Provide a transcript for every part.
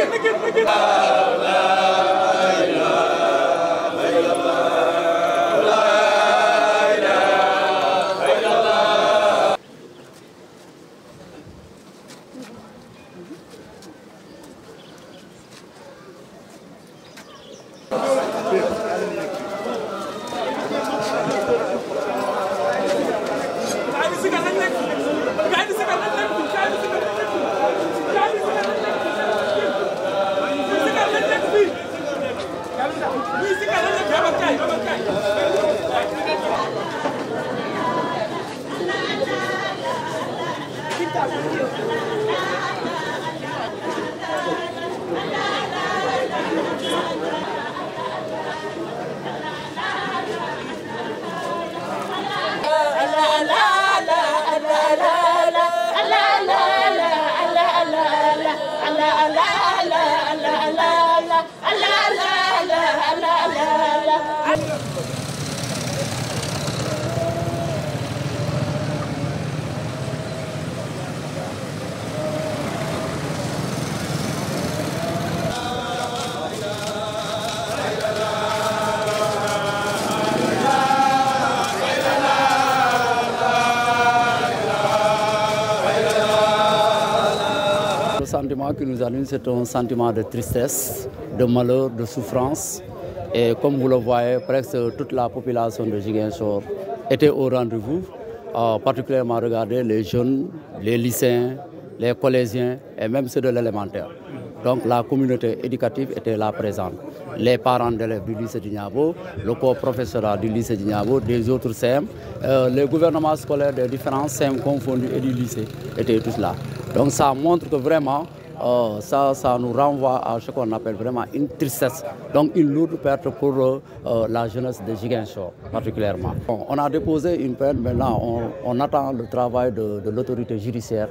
Le nous anime, c'est un sentiment de tristesse, de malheur, de souffrance. Et comme vous le voyez, presque toute la population de Giguinchor était au rendez-vous, euh, particulièrement regardez les jeunes, les lycéens, les collégiens et même ceux de l'élémentaire. Donc la communauté éducative était là présente. Les parents d'élèves du lycée d'Ignabo, le corps professoral du lycée d'Ignabo, des autres CM, euh, les gouvernements scolaires des différents CM confondus et du lycée étaient tous là. Donc ça montre que vraiment, euh, ça, ça nous renvoie à ce qu'on appelle vraiment une tristesse, donc une lourde perte pour euh, euh, la jeunesse de Giguinchor particulièrement. Bon, on a déposé une peine, maintenant on, on attend le travail de, l'autorité judiciaire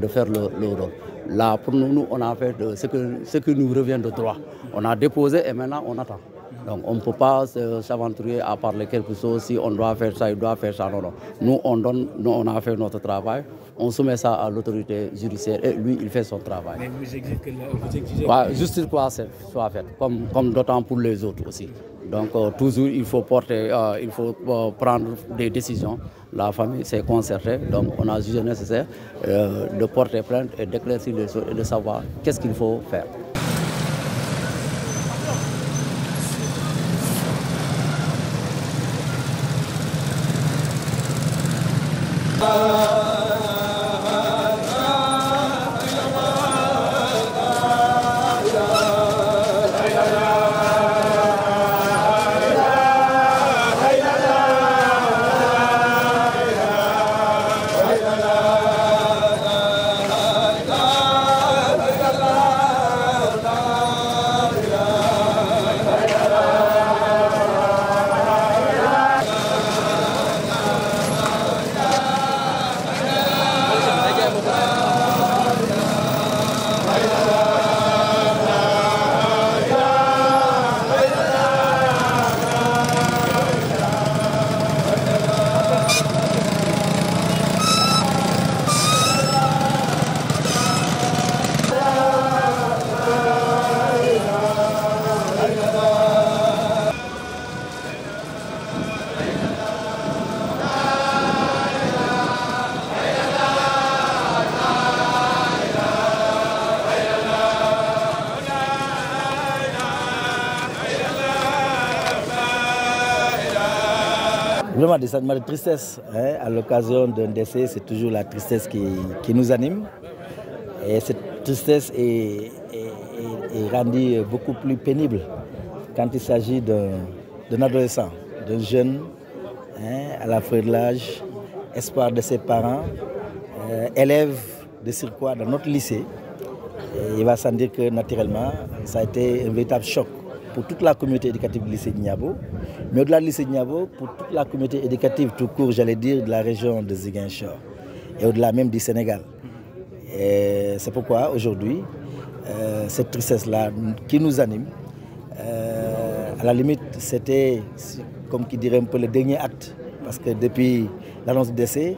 de faire le, le rôle. Là, pour nous, nous, on a fait ce, que, ce qui nous revient de droit. On a déposé et maintenant on attend. Donc on ne peut pas s'aventurer à parler quelque chose si on doit faire ça, il doit faire ça. Non, non. Nous, on, donne, nous, on a fait notre travail, on soumet ça à l'autorité judiciaire et lui, il fait son travail. Mais vous exigez, que la- Ouais, justice quoi soit faite, comme, comme d'autant pour les autres aussi. Donc euh, toujours, il faut, porter, euh, il faut euh, prendre des décisions. La famille s'est concertée, donc on a jugé nécessaire de porter plainte et d'éclaircir les choses et de savoir qu'est-ce qu'il faut faire. Allah. Des sentiments de tristesse. hein. À l'occasion d'un décès, c'est toujours la tristesse qui, qui nous anime. Et cette tristesse est, est- rendue beaucoup plus pénible quand il s'agit d'un adolescent, d'un jeune, hein, à la fin de l'âge, espoir de ses parents, euh, élève de circuit dans notre lycée. Il va sans dire que naturellement, ça a été un véritable choc pour toute la communauté éducative du lycée de Niabo, mais au-delà du lycée de Niabo, pour toute la communauté éducative tout court, j'allais dire, de la région de Ziguinchor et au-delà même du Sénégal. C'est pourquoi aujourd'hui, euh, cette tristesse-là qui nous anime, euh, à la limite, c'était, comme qui dirait un peu, le dernier acte, parce que depuis l'annonce du décès,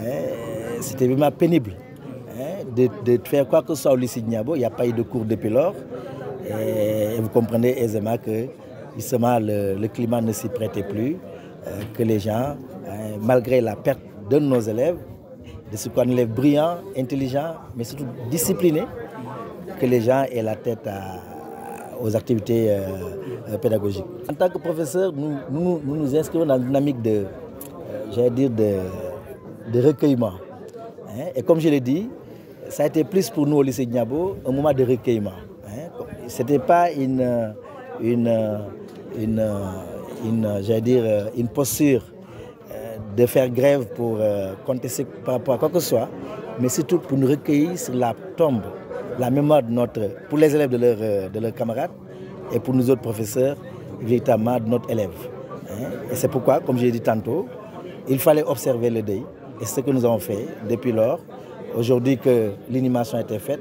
hein, c'était vraiment pénible hein, de, de, faire quoi que ce soit au lycée Niabo. Il n'y a pas eu de cours depuis lors. Vous comprenez aisément que le, le climat ne s'y prêtait plus, euh, que les gens, euh, malgré la perte de nos élèves, de ce qu'on élève brillant, intelligent, mais surtout discipliné, que les gens aient la tête aux activités euh, pédagogiques. En tant que professeur, nous nous, inscrivons dans une dynamique de, dire, de, recueillement. Hein? Et comme je l'ai dit, ça a été plus pour nous au lycée Niabo un moment de recueillement. Ce n'était pas une, une, une, dire, une posture de faire grève pour euh, contester par rapport à quoi que ce soit, mais surtout pour nous recueillir sur la tombe, la mémoire de notre, pour les élèves de leurs de leurs camarades et pour nous autres professeurs, véritablement de notre élève. Hein? Et c'est pourquoi, comme j'ai dit tantôt, il fallait observer le deuil. Et ce que nous avons fait depuis lors. Aujourd'hui que l'inhumation a été faite,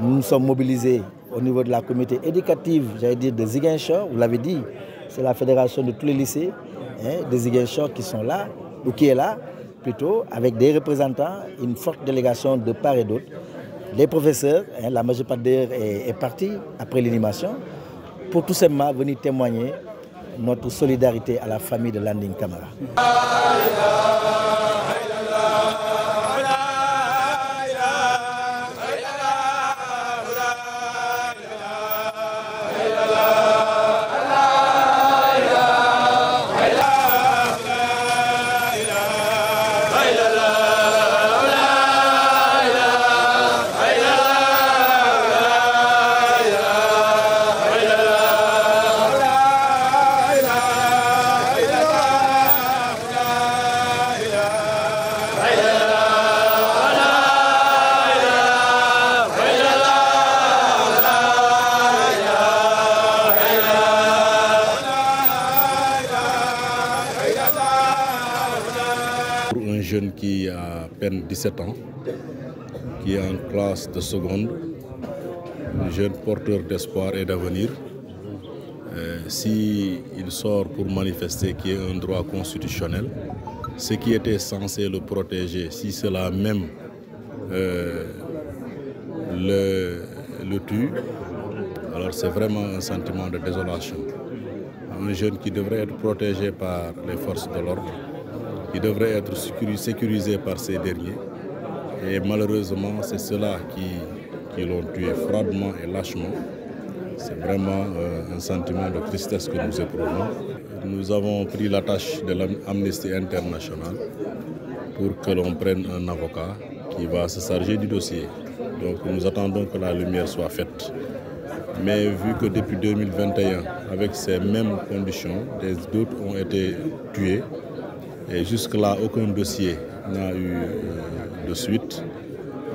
nous nous sommes mobilisés au niveau de la communauté éducative, j'allais dire de Ziguinchor, vous l'avez dit, c'est la fédération de tous les lycées hein, de Ziguinchor qui sont là, ou qui est là, plutôt, avec des représentants, une forte délégation de part et d'autre. Les professeurs, hein, la majeure partie est, est partie après l'inhumation, pour tout simplement venir témoigner notre solidarité à la famille de Landing Camara. Jeune qui a à peine 17 ans, qui est en classe de seconde, un jeune porteur d'espoir et d'avenir. Euh, S'il si sort pour manifester qui est un droit constitutionnel, ce qui était censé le protéger, si cela même euh, le tue, alors c'est vraiment un sentiment de désolation. Un jeune qui devrait être protégé par les forces de l'ordre, qui devrait être sécurisé par ces derniers. Et malheureusement, c'est cela qui, qui l'ont tué froidement et lâchement. C'est vraiment euh, un sentiment de tristesse que nous éprouvons. Nous avons pris la tâche de l'Amnesty International pour que l'on prenne un avocat qui va se charger du dossier. Donc nous attendons que la lumière soit faite. Mais vu que depuis 2021, avec ces mêmes conditions, des doutes ont été tués, et jusque-là, aucun dossier n'a eu euh, de suite.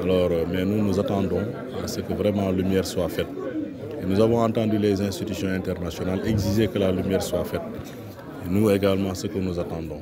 Alors, euh, mais nous nous attendons à ce que vraiment la lumière soit faite. Et nous avons entendu les institutions internationales exiger que la lumière soit faite. Et nous également, ce que nous attendons.